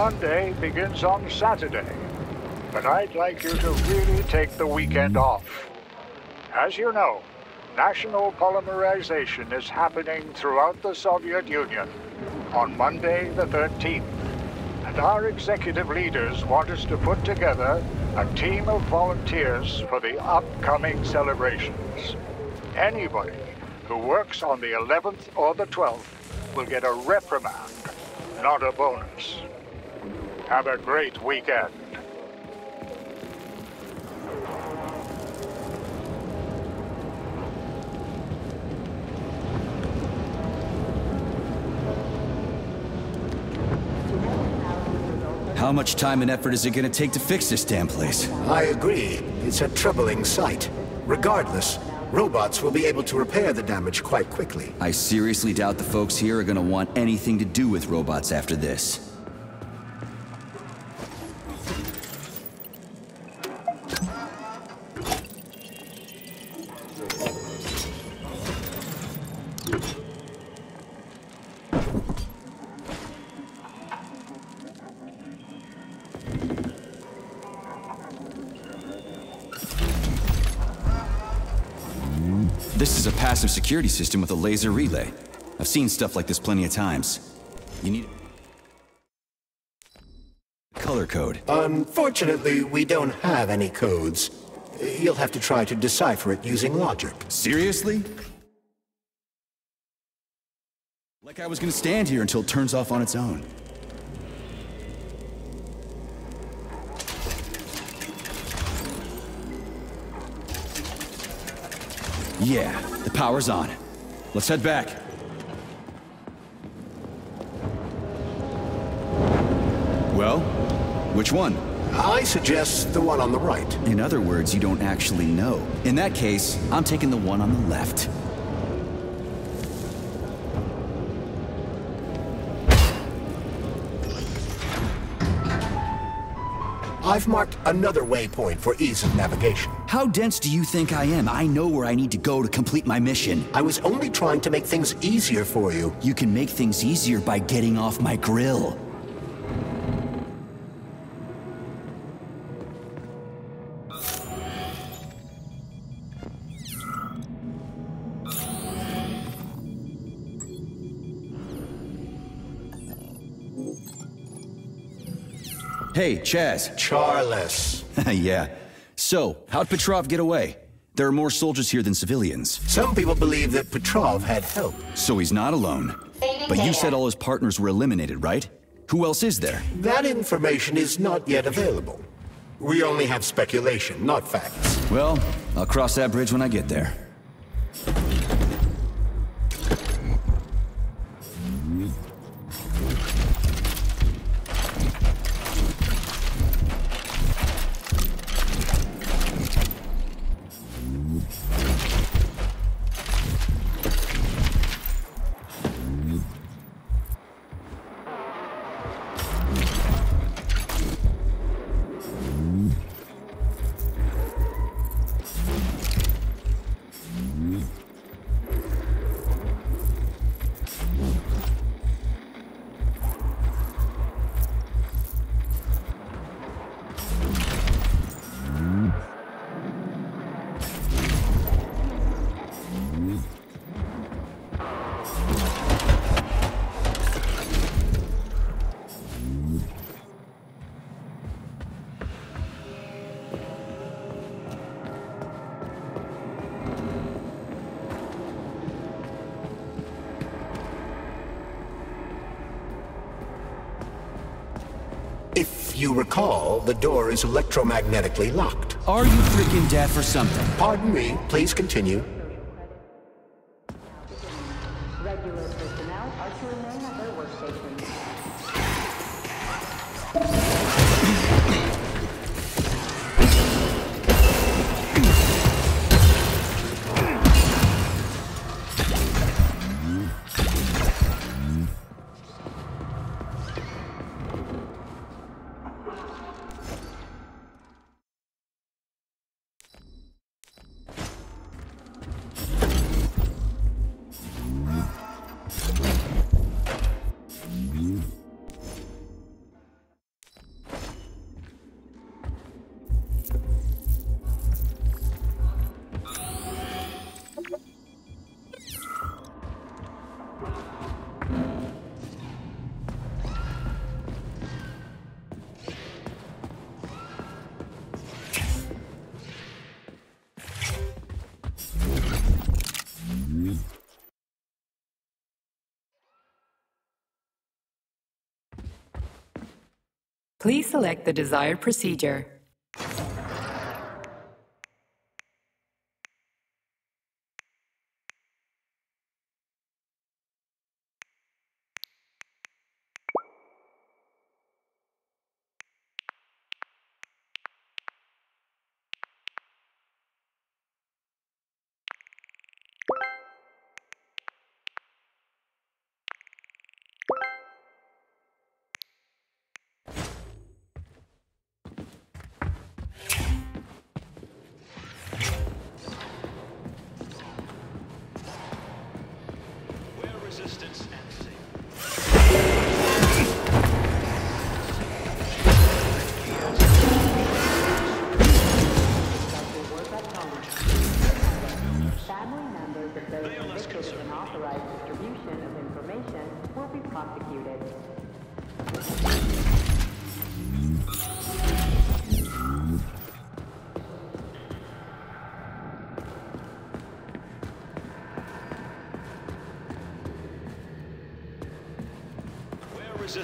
Speaker 29: Monday begins on Saturday, but I'd like you to really take the weekend off. As you know, national polymerization is happening throughout the Soviet Union on Monday the 13th, and our executive leaders want us to put together a team of volunteers for the upcoming celebrations. Anybody who works on the 11th or the 12th will get a reprimand, not a bonus. Have a great weekend.
Speaker 1: How much time and effort is it gonna take to fix this damn place?
Speaker 2: I agree. It's a troubling sight. Regardless, robots will be able to repair the damage quite quickly.
Speaker 1: I seriously doubt the folks here are gonna want anything to do with robots after this. Passive security system with a laser relay. I've seen stuff like this plenty of times. You need... Color code.
Speaker 2: Unfortunately, we don't have any codes. You'll have to try to decipher it using logic.
Speaker 1: Seriously? Like I was gonna stand here until it turns off on its own. Yeah, the power's on. Let's head back. Well, which one?
Speaker 2: I suggest the one on the right.
Speaker 1: In other words, you don't actually know. In that case, I'm taking the one on the left.
Speaker 2: I've marked another waypoint for ease of navigation.
Speaker 1: How dense do you think I am? I know where I need to go to complete my mission.
Speaker 2: I was only trying to make things easier for you.
Speaker 1: You can make things easier by getting off my grill. Hey, Chaz.
Speaker 2: Charles.
Speaker 1: yeah. So, how'd Petrov get away? There are more soldiers here than civilians.
Speaker 2: Some people believe that Petrov had help.
Speaker 1: So he's not alone. But you said all his partners were eliminated, right? Who else is there?
Speaker 2: That information is not yet available. We only have speculation, not facts.
Speaker 1: Well, I'll cross that bridge when I get there.
Speaker 2: You recall, the door is electromagnetically locked.
Speaker 1: Are you freaking deaf or something?
Speaker 2: Pardon me, please continue.
Speaker 20: Please select the desired procedure.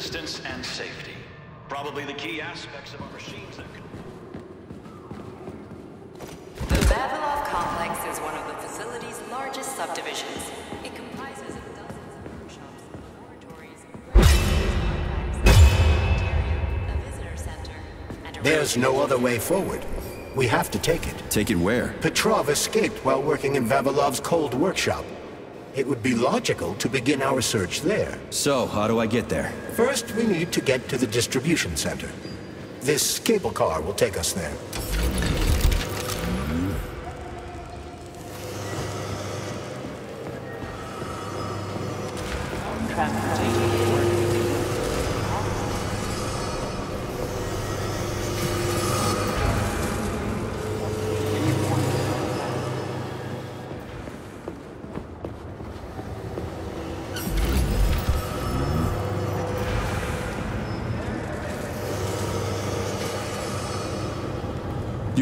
Speaker 8: Where resistance and safety. Probably the key aspects of our machines that can
Speaker 20: The Vavilov complex is one of the facility's largest subdivisions. It comprises of dozens of workshops, laboratories, a visitor center, and a
Speaker 2: There's no other way forward. We have to take it.
Speaker 1: Take it where?
Speaker 2: Petrov escaped while working in Vavilov's cold workshop. It would be logical to begin our search there.
Speaker 1: So, how do I get there?
Speaker 2: First, we need to get to the distribution center. This cable car will take us there.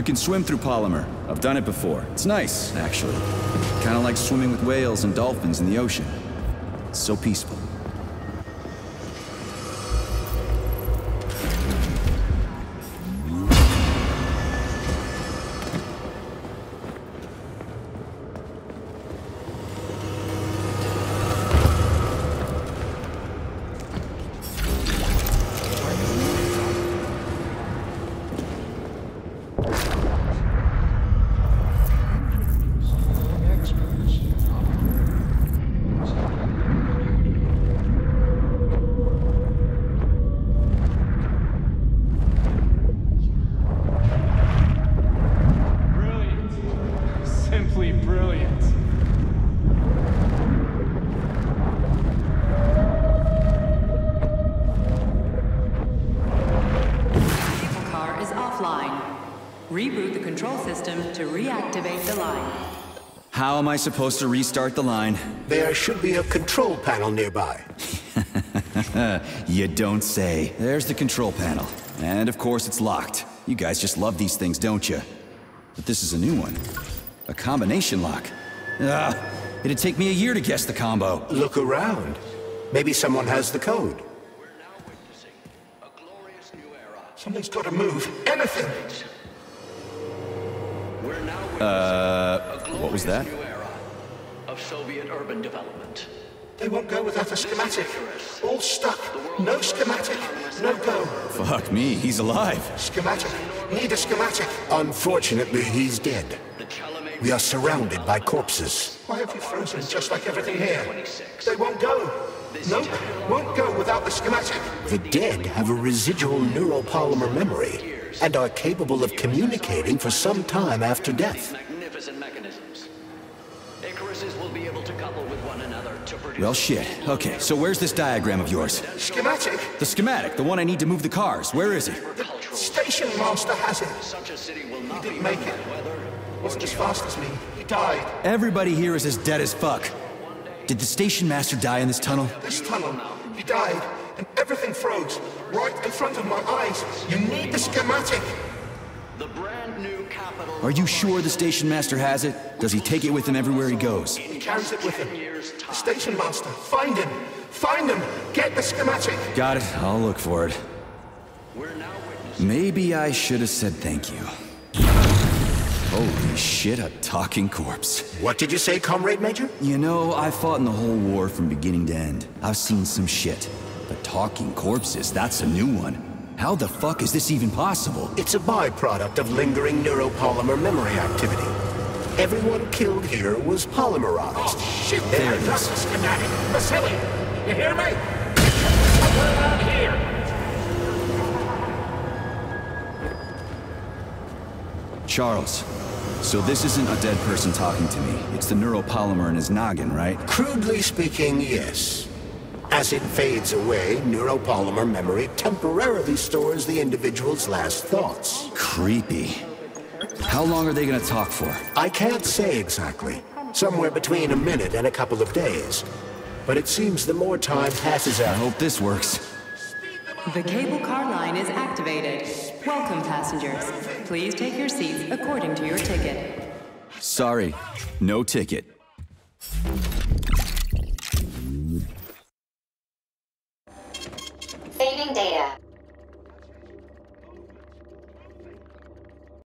Speaker 1: Can swim through polymer. I've done it before. It's nice, actually. Kind of like swimming with whales and dolphins in the ocean. It's so peaceful. I supposed to restart the line?
Speaker 2: There should be a control panel nearby.
Speaker 1: you don't say. There's the control panel. And of course it's locked. You guys just love these things, don't you? But this is a new one. A combination lock. Ah, it'd take me a year to guess the combo.
Speaker 2: Look around. Maybe someone has the code. Something's got to move. Anything!
Speaker 1: Uh, what was that?
Speaker 31: Of Soviet urban development.
Speaker 2: They won't go without a schematic. All stuck. No schematic. No go.
Speaker 1: Fuck me, he's alive.
Speaker 2: Schematic. Need a schematic. Unfortunately, he's dead. We are surrounded by corpses. Why have you frozen just like everything here? They won't go. Nope, won't go without the schematic. The dead have a residual neuropolymer memory and are capable of communicating for some time after death.
Speaker 1: Well, shit. Okay, so where's this diagram of yours?
Speaker 2: Schematic?
Speaker 1: The schematic, the one I need to move the cars. Where is it?
Speaker 2: The station master has it.
Speaker 31: Such a city will not
Speaker 2: He didn't make it. Wasn't as fast as me. He died.
Speaker 1: Everybody here is as dead as fuck. Did the station master die in this tunnel?
Speaker 2: This tunnel. He died, and everything froze right in front of my eyes. You need the schematic.
Speaker 31: The brand new capital...
Speaker 1: Are you sure the station master has it? Does he take it with him everywhere he goes?
Speaker 2: He carries it with him. The station master. Find him. Find him. Get the schematic.
Speaker 1: Got it. I'll look for it. Maybe I should have said thank you. Holy shit, a talking corpse.
Speaker 2: What did you say, Comrade Major?
Speaker 1: You know, I fought in the whole war from beginning to end. I've seen some shit. But talking corpses, that's a new one. How the fuck is this even possible?
Speaker 2: It's a byproduct of lingering neuropolymer memory activity. Everyone killed here was polymerized.
Speaker 27: Oh, shit!
Speaker 1: There it is.
Speaker 27: schematic. Vasily, you hear me? Somewhere around here.
Speaker 1: Charles, so this isn't a dead person talking to me. It's the neuropolymer in his noggin, right?
Speaker 2: Crudely speaking, yes. As it fades away, neuropolymer memory temporarily stores the individual's last thoughts.
Speaker 1: Creepy. How long are they gonna talk for?
Speaker 2: I can't say exactly. Somewhere between a minute and a couple of days. But it seems the more time passes out...
Speaker 1: I hope this works.
Speaker 20: The cable car line is activated. Welcome, passengers. Please take your seats according to your ticket.
Speaker 1: Sorry, no ticket. data.